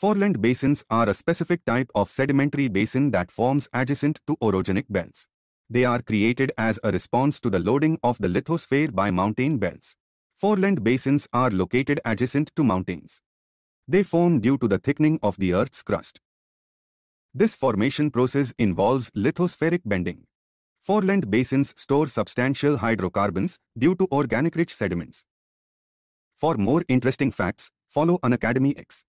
Foreland basins are a specific type of sedimentary basin that forms adjacent to orogenic belts. They are created as a response to the loading of the lithosphere by mountain belts. Foreland basins are located adjacent to mountains. They form due to the thickening of the Earth's crust. This formation process involves lithospheric bending. Foreland basins store substantial hydrocarbons due to organic-rich sediments. For more interesting facts, follow Unacademy X.